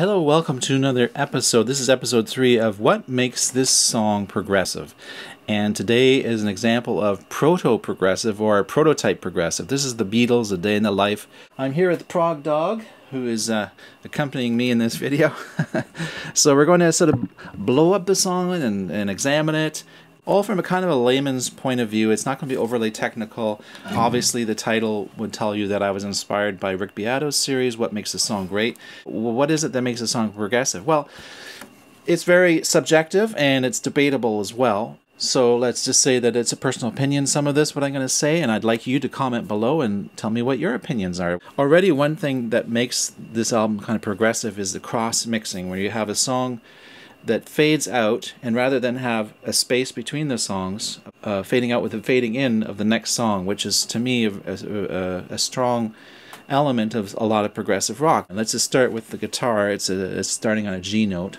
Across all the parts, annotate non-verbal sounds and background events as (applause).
Hello, welcome to another episode. This is episode three of What Makes This Song Progressive. And today is an example of proto progressive or prototype progressive. This is the Beatles, A Day in the Life. I'm here with Prog Dog, who is uh, accompanying me in this (laughs) video. so we're going to sort of blow up the song and, and examine it all from a kind of a layman's point of view. It's not going to be overly technical. Mm-hmm. Obviously, the title would tell you that I was inspired by Rick Beato's series, What Makes a Song Great. What is it that makes a song progressive? Well, it's very subjective and it's debatable as well. So let's just say that it's a personal opinion, some of this, what I'm going to say, and I'd like you to comment below and tell me what your opinions are. Already, one thing that makes this album kind of progressive is the cross mixing, where you have a song that fades out, and rather than have a space between the songs, uh, fading out with the fading in of the next song, which is to me a, a, a strong element of a lot of progressive rock. And let's just start with the guitar. It's, a, it's starting on a G note.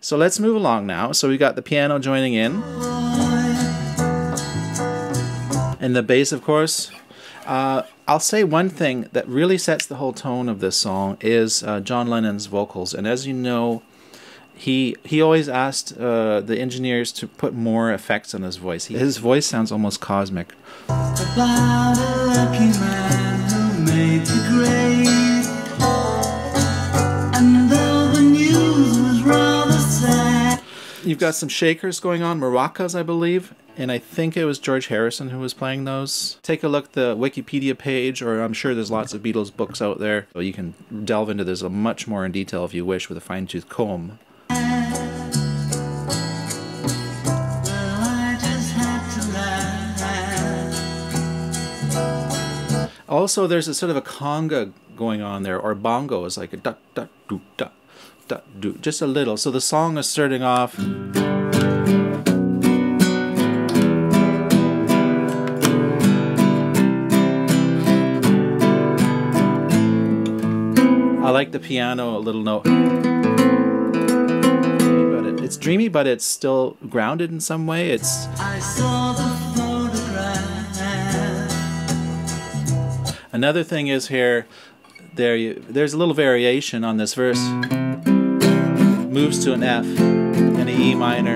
So let's move along now. So we got the piano joining in and the bass, of course. Uh, I'll say one thing that really sets the whole tone of this song is uh, John Lennon's vocals, and as you know, he he always asked uh, the engineers to put more effects on his voice. He, his voice sounds almost cosmic. You've got some shakers going on, maracas, I believe, and I think it was George Harrison who was playing those. Take a look the Wikipedia page, or I'm sure there's lots of Beatles books out there, so you can delve into this much more in detail if you wish with a fine-tooth comb. Also, there's a sort of a conga going on there, or bongo is like a da da do da da do, just a little. So the song is starting off. Like the piano a little note. But it, it's dreamy, but it's still grounded in some way. It's. Another thing is here, there you, there's a little variation on this verse. Moves to an F, and an E minor,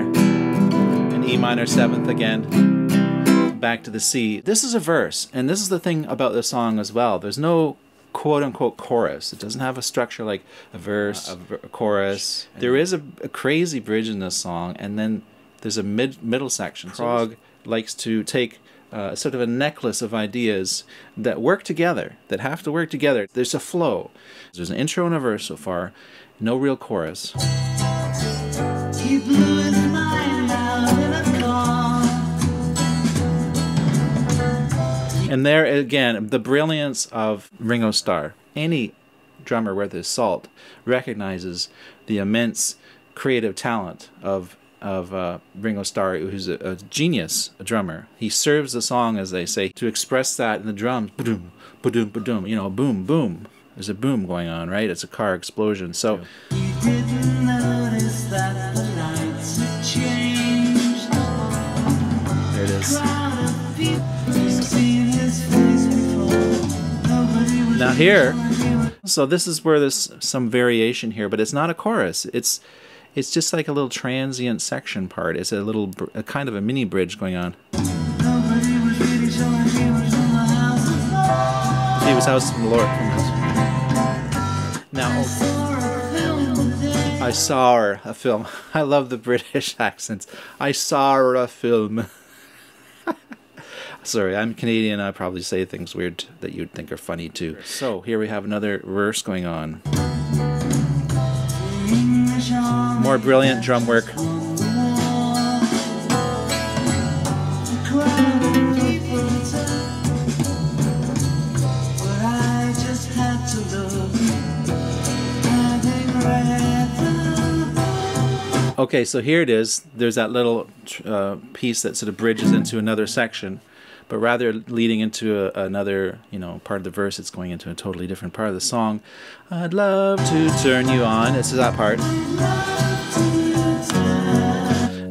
an E minor seventh again, back to the C. This is a verse, and this is the thing about the song as well. There's no quote unquote chorus. It doesn't have a structure like a verse, a, a chorus. There is a, a, crazy bridge in this song, and then there's a mid middle section. Prog likes to take uh, sort of a necklace of ideas that work together, that have to work together. There's a flow. There's an intro and a verse so far, no real chorus. And there again, the brilliance of Ringo Starr. Any drummer worth his salt recognizes the immense creative talent of of uh, Ringo Starr, who's a, a, genius, a drummer. He serves the song, as they say, to express that in the drums. Boom, boom, boom. You know, boom, boom. There's a boom going on, right? It's a car explosion. So. There it is. Now here, so this is where there's some variation here, but it's not a chorus. It's it's just like a little transient section part. It's a little, a kind of a mini bridge going on. He was house from the Lord. Now, I saw a film. (laughs) I love the British (laughs) accents. I saw a film. Sorry, I'm Canadian. I probably say things weird that you'd think are funny too. So here we have another verse going on. More brilliant drum work. Okay, so here it is. There's that little uh, piece that sort of bridges into another section but rather leading into a, another, you know, part of the verse, it's going into a totally different part of the song. I'd love to turn you on. This is that part.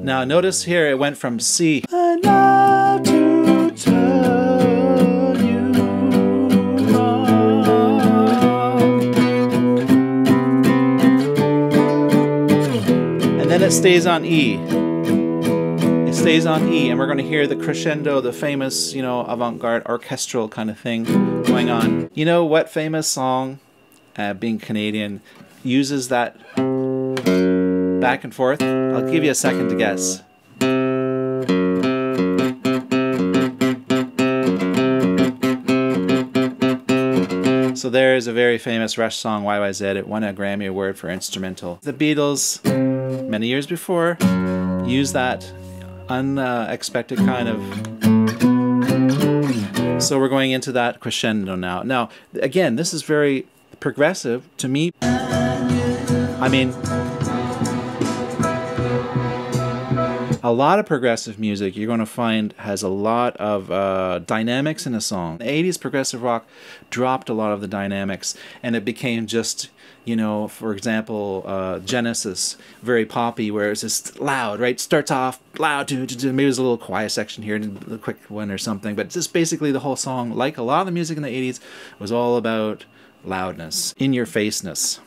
Now notice here it went from C. I love to tell you on. And then it stays on E. Stays on E, and we're going to hear the crescendo, the famous, you know, avant-garde orchestral kind of thing going on. You know what famous song, uh, being Canadian, uses that back and forth? I'll give you a second to guess. So there is a very famous Rush song, YYZ. It won a Grammy Award for instrumental. The Beatles, many years before, used that unexpected kind of. So we're going into that crescendo now. Now, again, this is very progressive to me. I mean, a lot of progressive music you're going to find has a lot of uh, dynamics in a song. The 80s progressive rock dropped a lot of the dynamics and it became just, you know, for example, uh, Genesis, very poppy, where it's just loud, right? Starts off loud, maybe there's a little quiet section here, a quick one or something, but just basically the whole song, like a lot of the music in the 80s, was all about loudness, in your faceness.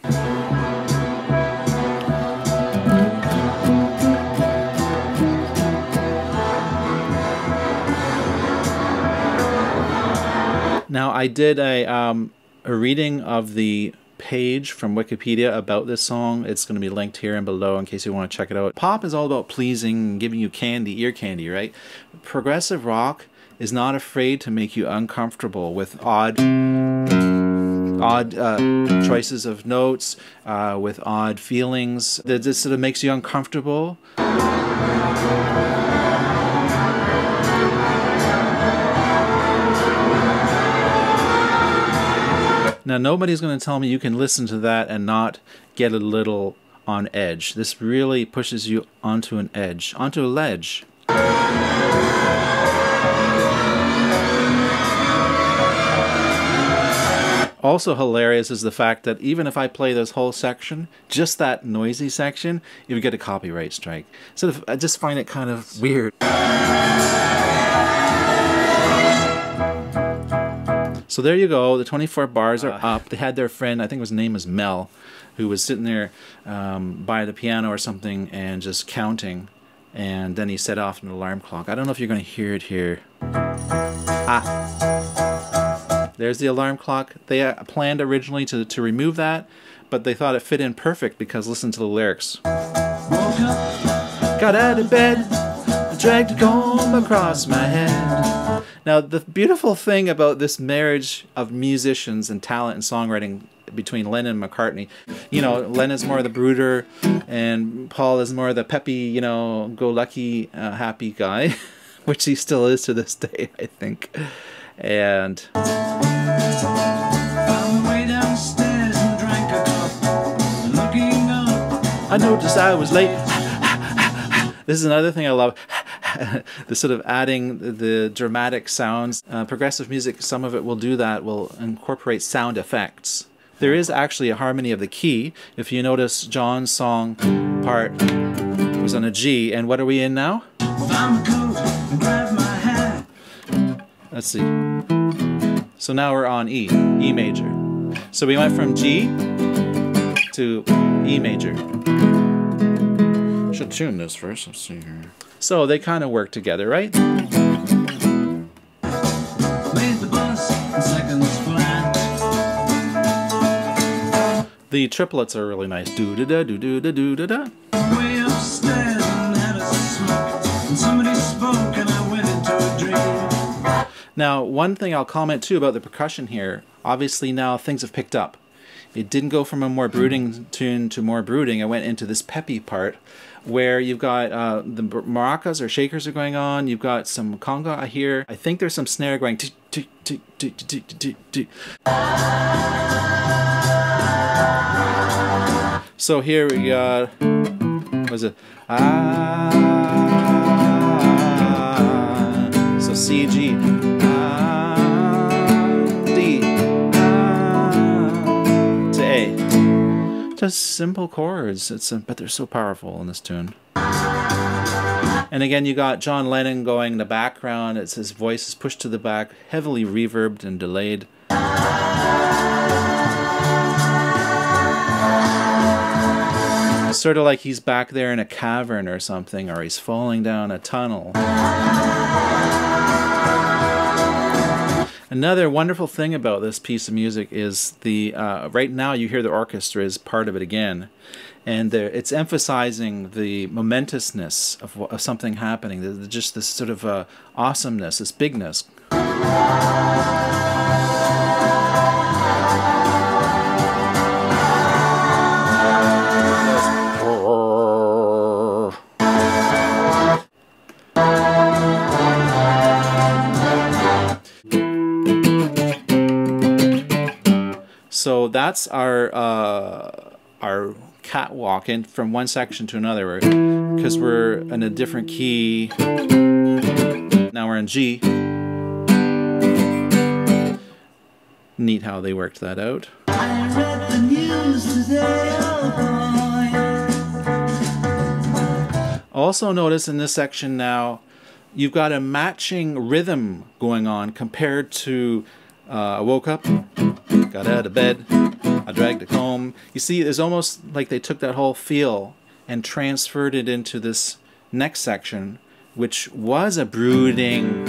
Now, I did a, um, a reading of the page from Wikipedia about this song. It's going to be linked here and below in case you want to check it out. Pop is all about pleasing, giving you candy, ear candy, right? Progressive rock is not afraid to make you uncomfortable with odd odd uh, choices of notes, uh, with odd feelings. That just sort of makes you uncomfortable. Now, nobody's going to tell me you can listen to that and not get a little on edge. This really pushes you onto an edge, onto a ledge. Also hilarious is the fact that even if I play this whole section, just that noisy section, you would get a copyright strike. So I just find it kind of weird. So there you go. The 24 bars are uh, up. They had their friend, I think his name was Mel, who was sitting there um, by the piano or something and just counting. And then he set off an alarm clock. I don't know if you're going to hear it here. Ah. There's the alarm clock. They uh, planned originally to, to remove that, but they thought it fit in perfect because listen to the lyrics. Got out of bed, dragged a comb across my head. Now, the beautiful thing about this marriage of musicians and talent and songwriting between Lennon and McCartney, you know, Lennon's more the brooder, and Paul is more the peppy, you know, go-lucky, uh, happy guy, (laughs) which he still is to this day, I think. And. I noticed I was late. (sighs) this is another thing I love. (laughs) the sort of adding the dramatic sounds. Uh, progressive music, some of it will do that, will incorporate sound effects. There is actually a harmony of the key. If you notice, John's song part was on a G, and what are we in now? Let's see. So now we're on E, E major. So we went from G to E major. Should tune this first. Let's see here. So they kind of work together, right? The triplets are really nice. Do da da do do da do da da. Way upstairs and had a smoke. And somebody spoke and I went into a dream. Now, one thing I'll comment too about the percussion here. Obviously now things have picked up. It didn't go from a more brooding tune to more brooding. I went into this peppy part where you've got uh, the maracas or shakers are going on. You've got some conga I hear. I think there's some snare going. So here we got. Was it? Ah. Just simple chords. It's a, but they're so powerful in this tune. And again, you got John Lennon going in the background. It's his voice is pushed to the back, heavily reverbed and delayed. It's sort of like he's back there in a cavern or something, or he's falling down a tunnel. Another wonderful thing about this piece of music is the uh, right now you hear the orchestra is part of it again, and it's emphasizing the momentousness of, of something happening, just this sort of uh, awesomeness, this bigness. So that's our uh, our catwalk in from one section to another because we're in a different key. Now we're in G. Neat how they worked that out. Also notice in this section now you've got a matching rhythm going on compared to uh, woke up got out of bed, I dragged a comb. You see, it's almost like they took that whole feel and transferred it into this next section, which was a brooding,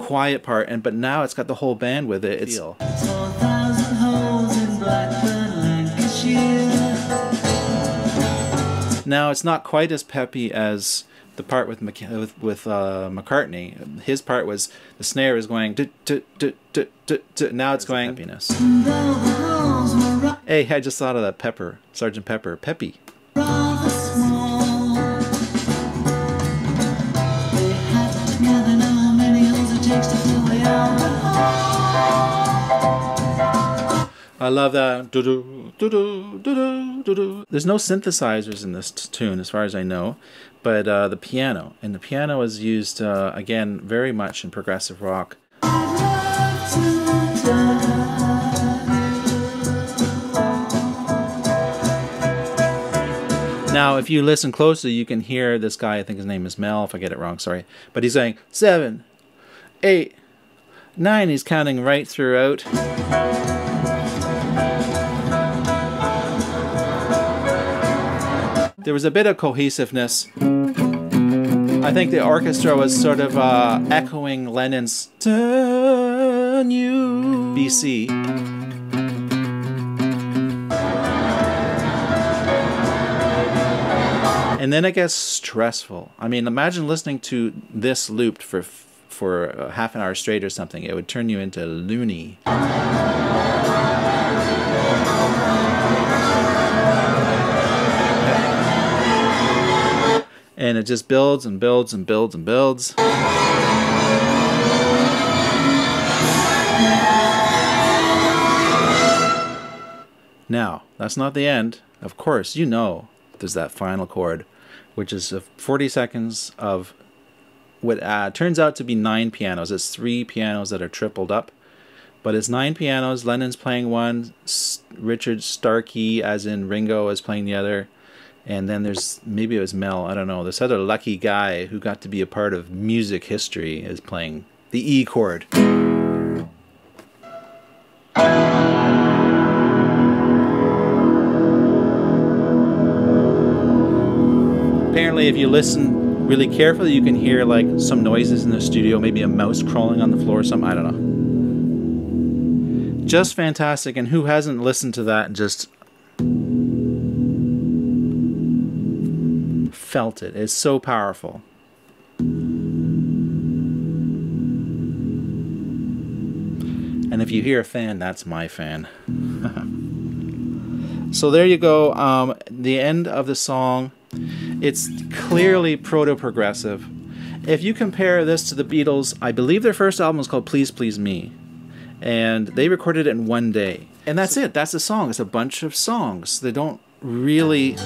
quiet part, and but now it's got the whole band with it. It's now it's not quite as peppy as the part with with, with uh, McCartney. His part was the snare is going. now it's going. Happiness. Hey, I just thought of that Pepper, Sergeant Pepper, Peppy. Love that. There's no synthesizers in this tune, as far as I know, but uh, the piano. And the piano is used, uh, again, very much in progressive rock. Now, if you listen closely, you can hear this guy, I think his name is Mel, if I get it wrong, sorry. But he's saying seven, eight, nine. He's counting right throughout. There was a bit of cohesiveness. I think the orchestra was sort of uh, echoing Lennon's Turn You BC. And then it gets stressful. I mean, imagine listening to this looped for for half an hour straight or something. It would turn you into loony. And it just builds and builds and builds and builds. Now, that's not the end. Of course, you know there's that final chord, which is 40 seconds of what uh, turns out to be nine pianos. It's three pianos that are tripled up, but it's nine pianos. Lennon's playing one, Richard Starkey, as in Ringo, is playing the other and then there's maybe it was Mel, I don't know. This other lucky guy who got to be a part of music history is playing the E chord. Apparently, if you listen really carefully, you can hear like some noises in the studio, maybe a mouse crawling on the floor or something. I don't know. Just fantastic. And who hasn't listened to that and just felt it. It's so powerful. And if you hear a fan, that's my fan. (laughs) so there you go. Um, the end of the song. It's clearly proto progressive. If you compare this to the Beatles, I believe their first album was called Please Please Me. And they recorded it in one day. And that's it. That's the song. It's a bunch of songs. They don't really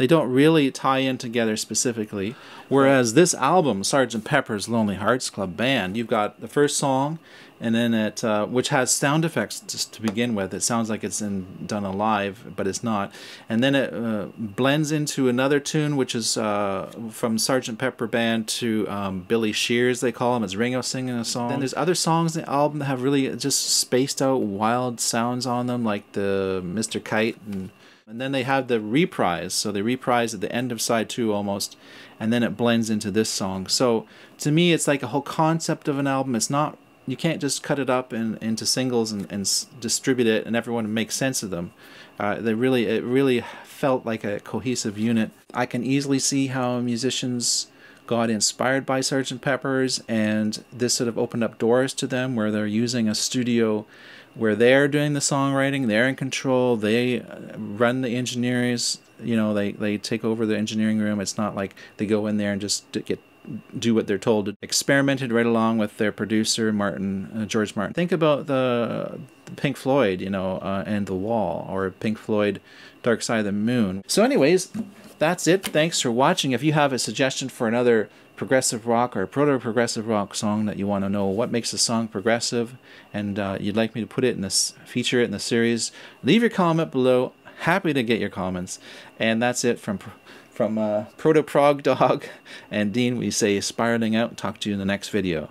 they don't really tie in together specifically. Whereas this album, Sergeant Pepper's Lonely Hearts Club Band, you've got the first song, and then it uh, which has sound effects just to begin with. It sounds like it's in, done alive, but it's not. And then it uh, blends into another tune, which is uh, from Sergeant Pepper Band to um, Billy Shears, they call him. It's Ringo singing a song. Then there's other songs in the album that have really just spaced out wild sounds on them, like the Mr. Kite and and then they have the reprise, so they reprise at the end of side two almost, and then it blends into this song. So to me, it's like a whole concept of an album. It's not you can't just cut it up in, into singles and, and distribute it and everyone make sense of them. Uh, they really it really felt like a cohesive unit. I can easily see how musicians got inspired by Sgt. Pepper's, and this sort of opened up doors to them where they're using a studio where they're doing the songwriting, they're in control, they uh, run the engineers, you know, they, they take over the engineering room. It's not like they go in there and just get do what they're told. Experimented right along with their producer Martin uh, George Martin. Think about the, the Pink Floyd, you know, uh, and The Wall, or Pink Floyd, Dark Side of the Moon. So, anyways, that's it. Thanks for watching. If you have a suggestion for another progressive rock or proto progressive rock song that you want to know what makes a song progressive and uh, you'd like me to put it in this feature it in the series, leave your comment below. Happy to get your comments. And that's it from from uh, Proto Prog Dog (laughs) and Dean. We say spiraling out. Talk to you in the next video.